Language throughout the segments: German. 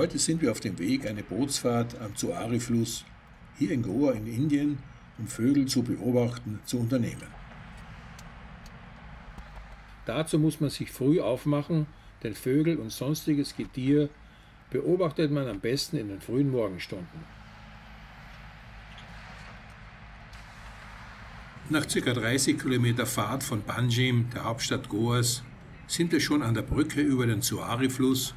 Heute sind wir auf dem Weg, eine Bootsfahrt am Zuari-Fluss hier in Goa in Indien, um Vögel zu beobachten, zu unternehmen. Dazu muss man sich früh aufmachen, denn Vögel und sonstiges Getier beobachtet man am besten in den frühen Morgenstunden. Nach ca. 30 Kilometer Fahrt von Panjim, der Hauptstadt Goas, sind wir schon an der Brücke über den Suari-Fluss,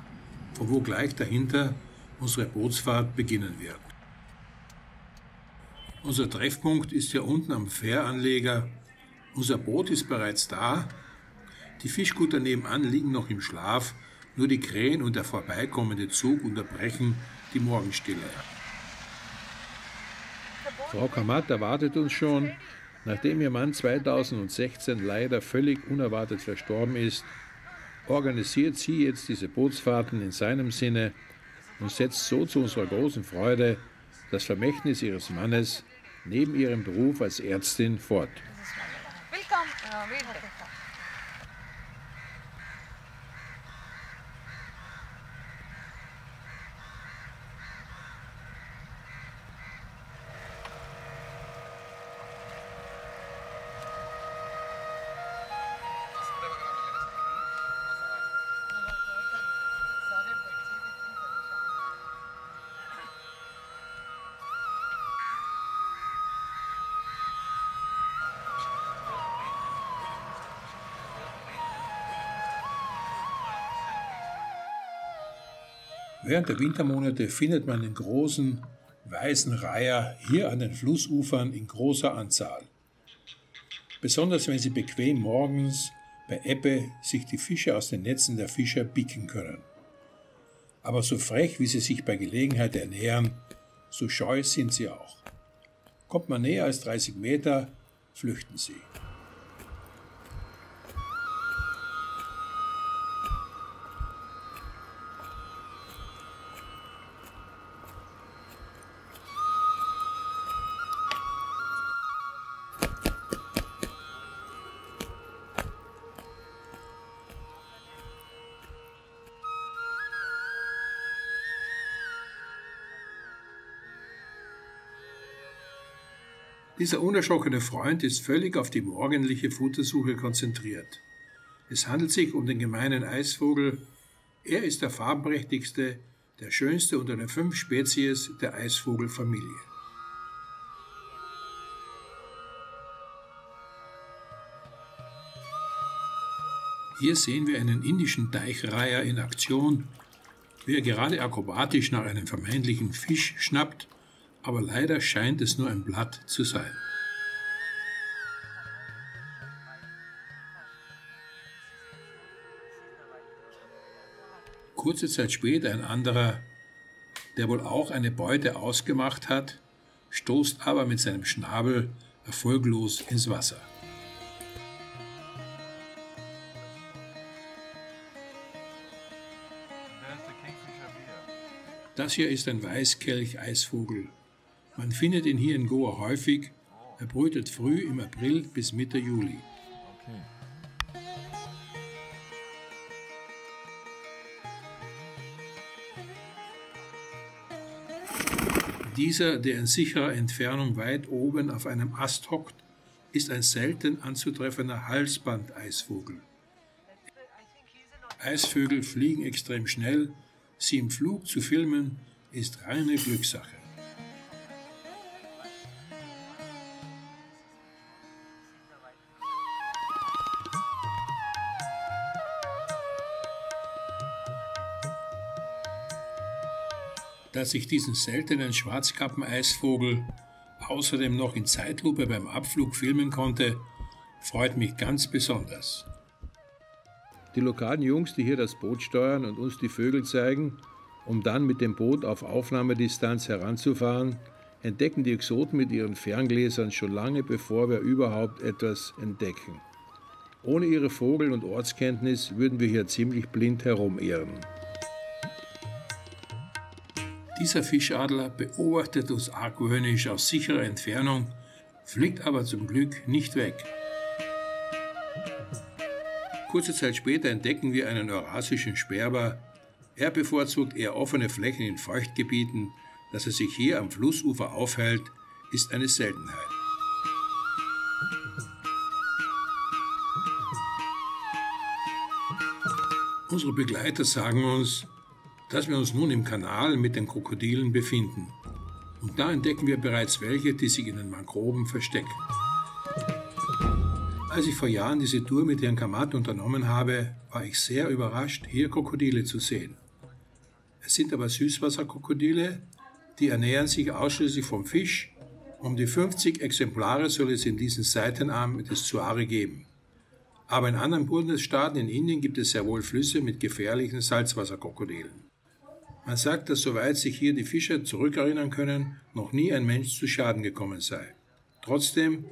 von wo gleich dahinter unsere Bootsfahrt beginnen wird. Unser Treffpunkt ist hier unten am Fähranleger. Unser Boot ist bereits da. Die Fischkutter nebenan liegen noch im Schlaf. Nur die Krähen und der vorbeikommende Zug unterbrechen die Morgenstille. Frau Kamat erwartet uns schon. Nachdem ihr Mann 2016 leider völlig unerwartet verstorben ist, organisiert sie jetzt diese Bootsfahrten in seinem Sinne und setzt so zu unserer großen Freude das Vermächtnis ihres Mannes neben ihrem Beruf als Ärztin fort. Willkommen. Während der Wintermonate findet man den großen weißen Reiher hier an den Flussufern in großer Anzahl. Besonders wenn sie bequem morgens bei Ebbe sich die Fische aus den Netzen der Fischer bicken können. Aber so frech, wie sie sich bei Gelegenheit ernähren, so scheu sind sie auch. Kommt man näher als 30 Meter, flüchten sie. Dieser unerschrockene Freund ist völlig auf die morgendliche Futtersuche konzentriert. Es handelt sich um den gemeinen Eisvogel. Er ist der farbenprächtigste, der schönste unter den fünf Spezies der Eisvogelfamilie. Hier sehen wir einen indischen Teichreiher in Aktion, wie er gerade akrobatisch nach einem vermeintlichen Fisch schnappt aber leider scheint es nur ein Blatt zu sein. Kurze Zeit später ein anderer, der wohl auch eine Beute ausgemacht hat, stoßt aber mit seinem Schnabel erfolglos ins Wasser. Das hier ist ein Weißkelch-Eisvogel man findet ihn hier in Goa häufig. Er brütet früh im April bis Mitte Juli. Dieser, der in sicherer Entfernung weit oben auf einem Ast hockt, ist ein selten anzutreffender Halsbandeisvogel. Eisvögel fliegen extrem schnell, sie im Flug zu filmen ist reine Glückssache. Dass ich diesen seltenen Schwarzkappen-Eisvogel außerdem noch in Zeitlupe beim Abflug filmen konnte, freut mich ganz besonders. Die lokalen Jungs, die hier das Boot steuern und uns die Vögel zeigen, um dann mit dem Boot auf Aufnahmedistanz heranzufahren, entdecken die Exoten mit ihren Ferngläsern schon lange bevor wir überhaupt etwas entdecken. Ohne ihre Vogel- und Ortskenntnis würden wir hier ziemlich blind herumirren. Dieser Fischadler beobachtet uns argwöhnisch aus sicherer Entfernung, fliegt aber zum Glück nicht weg. Kurze Zeit später entdecken wir einen eurasischen Sperber, Er bevorzugt eher offene Flächen in Feuchtgebieten. Dass er sich hier am Flussufer aufhält, ist eine Seltenheit. Unsere Begleiter sagen uns, dass wir uns nun im Kanal mit den Krokodilen befinden. Und da entdecken wir bereits welche, die sich in den Mangroben verstecken. Als ich vor Jahren diese Tour mit Herrn Kamat unternommen habe, war ich sehr überrascht, hier Krokodile zu sehen. Es sind aber Süßwasserkrokodile, die ernähren sich ausschließlich vom Fisch. Um die 50 Exemplare soll es in diesen Seitenarm des Zuare geben. Aber in anderen Bundesstaaten in Indien gibt es sehr wohl Flüsse mit gefährlichen Salzwasserkrokodilen. Man sagt, dass soweit sich hier die Fischer zurückerinnern können, noch nie ein Mensch zu Schaden gekommen sei. Trotzdem,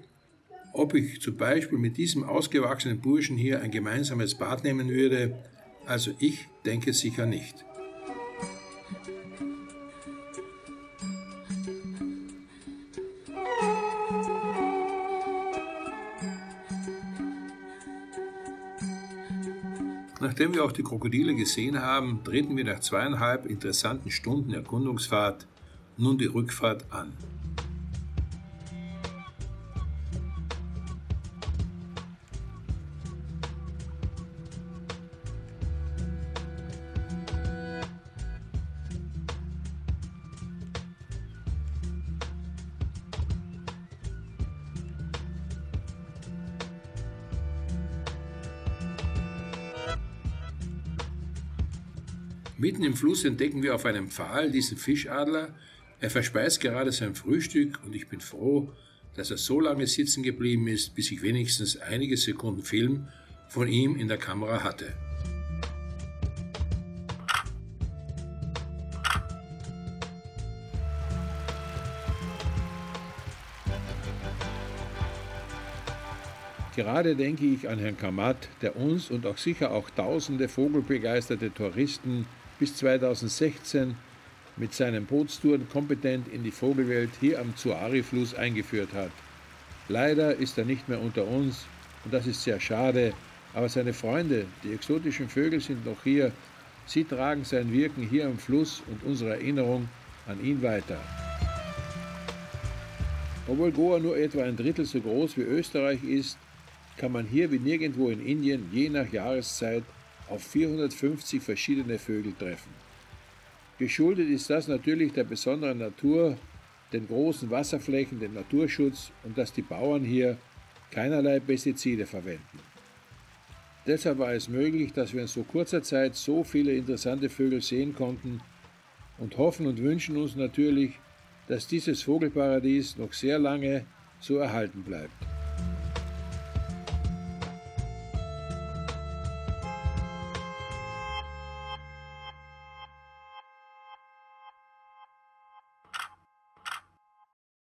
ob ich zum Beispiel mit diesem ausgewachsenen Burschen hier ein gemeinsames Bad nehmen würde, also ich denke sicher nicht. Nachdem wir auch die Krokodile gesehen haben, treten wir nach zweieinhalb interessanten Stunden Erkundungsfahrt nun die Rückfahrt an. Mitten im Fluss entdecken wir auf einem Pfahl diesen Fischadler. Er verspeist gerade sein Frühstück und ich bin froh, dass er so lange sitzen geblieben ist, bis ich wenigstens einige Sekunden Film von ihm in der Kamera hatte. Gerade denke ich an Herrn Kamat, der uns und auch sicher auch tausende vogelbegeisterte Touristen bis 2016 mit seinen Bootstouren kompetent in die Vogelwelt hier am Zuari-Fluss eingeführt hat. Leider ist er nicht mehr unter uns und das ist sehr schade, aber seine Freunde, die exotischen Vögel, sind noch hier. Sie tragen sein Wirken hier am Fluss und unsere Erinnerung an ihn weiter. Obwohl Goa nur etwa ein Drittel so groß wie Österreich ist, kann man hier wie nirgendwo in Indien je nach Jahreszeit auf 450 verschiedene Vögel treffen. Geschuldet ist das natürlich der besonderen Natur, den großen Wasserflächen, dem Naturschutz und dass die Bauern hier keinerlei Pestizide verwenden. Deshalb war es möglich, dass wir in so kurzer Zeit so viele interessante Vögel sehen konnten und hoffen und wünschen uns natürlich, dass dieses Vogelparadies noch sehr lange so erhalten bleibt.